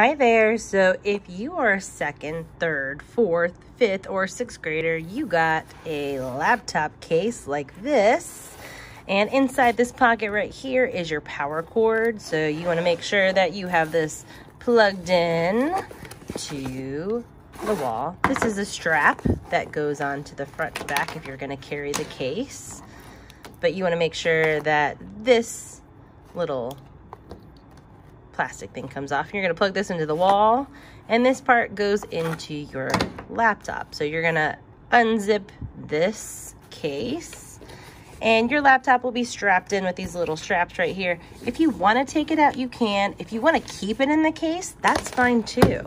Hi there. So if you are a second, third, fourth, fifth, or sixth grader, you got a laptop case like this. And inside this pocket right here is your power cord. So you want to make sure that you have this plugged in to the wall. This is a strap that goes on to the front back if you're going to carry the case. But you want to make sure that this little plastic thing comes off. You're gonna plug this into the wall and this part goes into your laptop. So you're gonna unzip this case and your laptop will be strapped in with these little straps right here. If you wanna take it out, you can. If you wanna keep it in the case, that's fine too.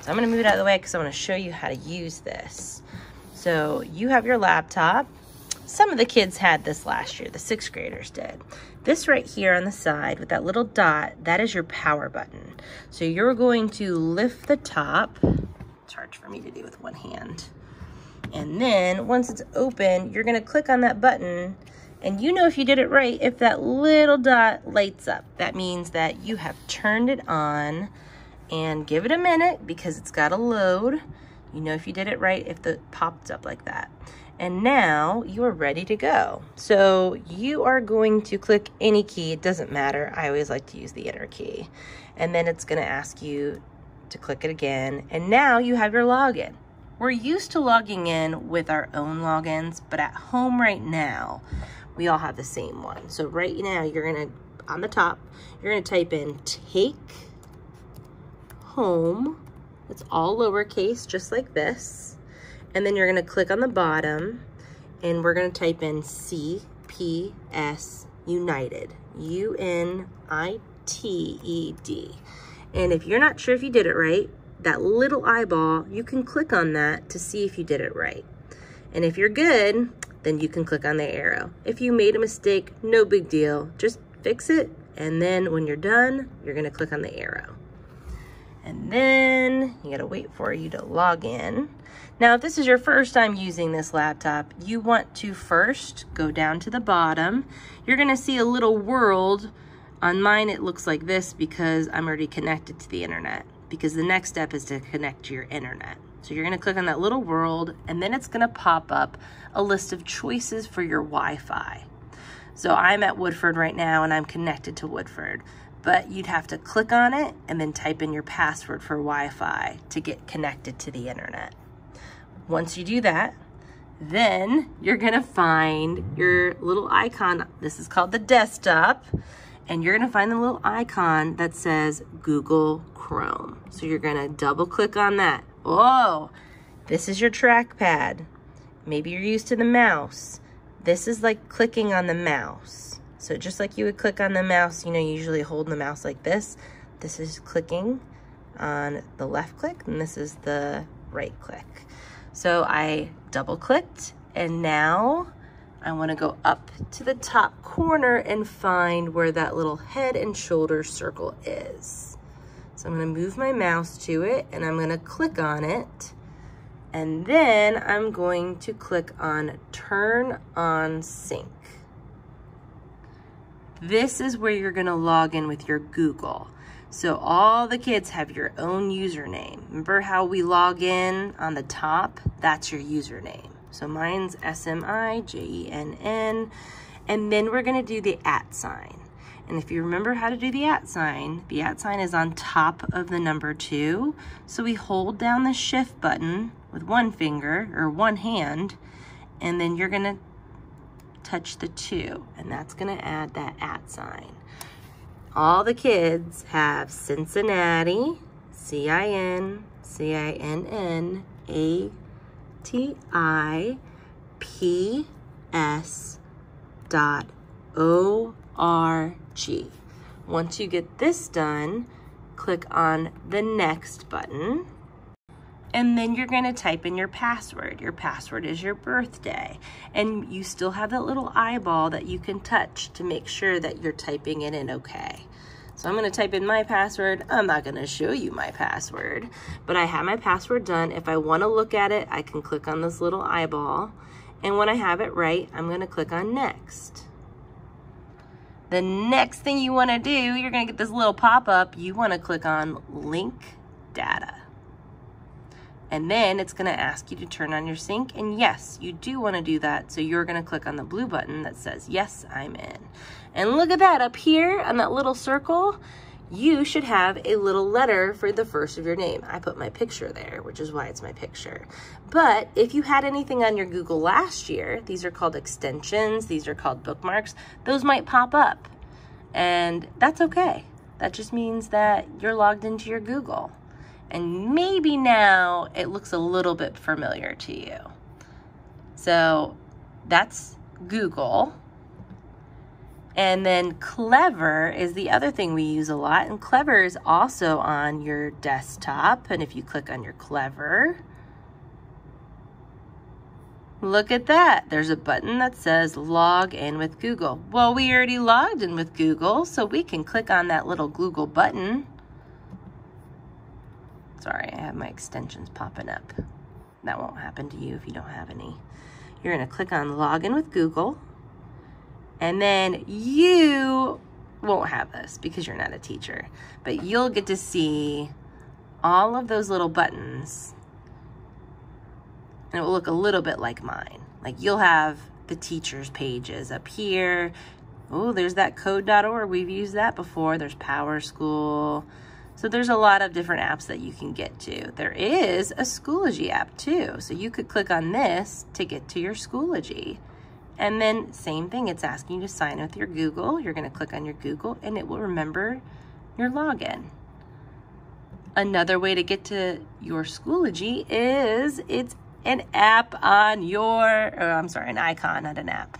So I'm gonna move it out of the way because I wanna show you how to use this. So you have your laptop, some of the kids had this last year, the sixth graders did. This right here on the side with that little dot, that is your power button. So you're going to lift the top, it's hard for me to do with one hand. And then once it's open, you're gonna click on that button and you know if you did it right, if that little dot lights up, that means that you have turned it on and give it a minute because it's gotta load. You know if you did it right if it popped up like that. And now you are ready to go. So you are going to click any key, it doesn't matter. I always like to use the enter key. And then it's gonna ask you to click it again. And now you have your login. We're used to logging in with our own logins, but at home right now, we all have the same one. So right now you're gonna, on the top, you're gonna type in take home. It's all lowercase, just like this and then you're gonna click on the bottom and we're gonna type in CPS United, U-N-I-T-E-D. And if you're not sure if you did it right, that little eyeball, you can click on that to see if you did it right. And if you're good, then you can click on the arrow. If you made a mistake, no big deal. Just fix it, and then when you're done, you're gonna click on the arrow. And then you gotta wait for you to log in. Now, if this is your first time using this laptop, you want to first go down to the bottom. You're gonna see a little world. On mine, it looks like this because I'm already connected to the internet because the next step is to connect to your internet. So you're gonna click on that little world and then it's gonna pop up a list of choices for your Wi-Fi. So I'm at Woodford right now and I'm connected to Woodford, but you'd have to click on it and then type in your password for Wi-Fi to get connected to the internet. Once you do that, then you're gonna find your little icon. This is called the desktop. And you're gonna find the little icon that says Google Chrome. So you're gonna double click on that. Oh, this is your trackpad. Maybe you're used to the mouse. This is like clicking on the mouse. So just like you would click on the mouse, you know, you usually hold the mouse like this. This is clicking on the left click and this is the right click. So I double clicked and now I wanna go up to the top corner and find where that little head and shoulder circle is. So I'm gonna move my mouse to it and I'm gonna click on it. And then I'm going to click on turn on sync. This is where you're gonna log in with your Google. So all the kids have your own username. Remember how we log in on the top? That's your username. So mine's S-M-I-J-E-N-N. And then we're gonna do the at sign. And if you remember how to do the at sign, the at sign is on top of the number two. So we hold down the shift button with one finger or one hand, and then you're gonna touch the two, and that's gonna add that at sign all the kids have Cincinnati, C-I-N, C-I-N-N, A-T-I-P-S dot O-R-G. Once you get this done, click on the next button and then you're gonna type in your password. Your password is your birthday. And you still have that little eyeball that you can touch to make sure that you're typing it in okay. So I'm gonna type in my password. I'm not gonna show you my password, but I have my password done. If I wanna look at it, I can click on this little eyeball. And when I have it right, I'm gonna click on next. The next thing you wanna do, you're gonna get this little pop-up, you wanna click on link data. And then it's gonna ask you to turn on your sync. And yes, you do wanna do that. So you're gonna click on the blue button that says, yes, I'm in. And look at that up here on that little circle, you should have a little letter for the first of your name. I put my picture there, which is why it's my picture. But if you had anything on your Google last year, these are called extensions, these are called bookmarks, those might pop up. And that's okay. That just means that you're logged into your Google. And maybe now it looks a little bit familiar to you. So that's Google. And then Clever is the other thing we use a lot. And Clever is also on your desktop. And if you click on your Clever, look at that. There's a button that says log in with Google. Well, we already logged in with Google, so we can click on that little Google button. Sorry, I have my extensions popping up. That won't happen to you if you don't have any. You're gonna click on login with Google. And then you won't have this because you're not a teacher, but you'll get to see all of those little buttons and it will look a little bit like mine. Like you'll have the teacher's pages up here. Oh, there's that code.org. We've used that before. There's PowerSchool. So there's a lot of different apps that you can get to. There is a Schoology app too. So you could click on this to get to your Schoology. And then same thing, it's asking you to sign with your Google. You're gonna click on your Google and it will remember your login. Another way to get to your Schoology is it's an app on your, oh, I'm sorry, an icon, not an app.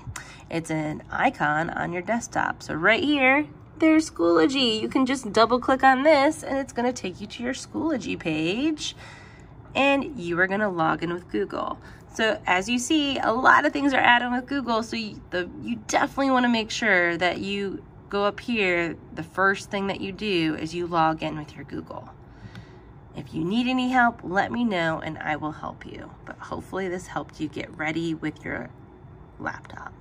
It's an icon on your desktop. So right here, there's Schoology. You can just double click on this and it's gonna take you to your Schoology page and you are gonna log in with Google. So as you see, a lot of things are added with Google. So you, the, you definitely want to make sure that you go up here. The first thing that you do is you log in with your Google. If you need any help, let me know and I will help you. But hopefully this helped you get ready with your laptop.